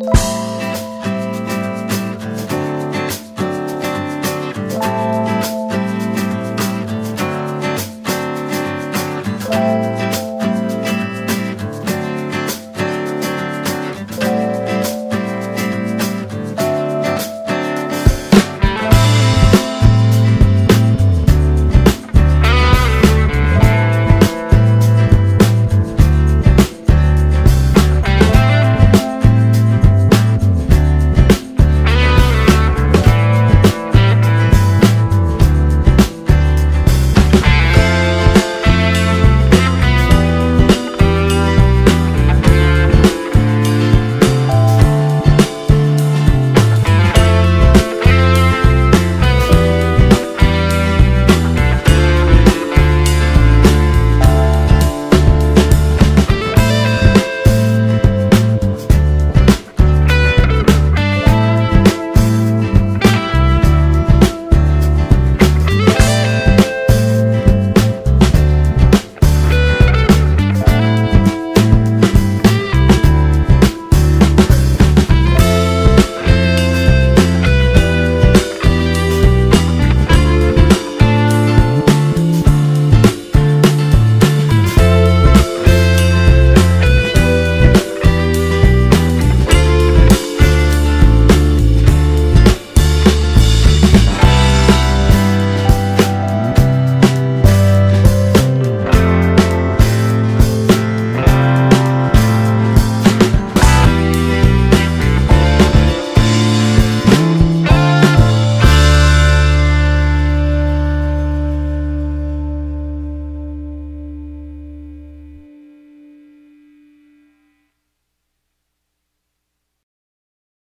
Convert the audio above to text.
you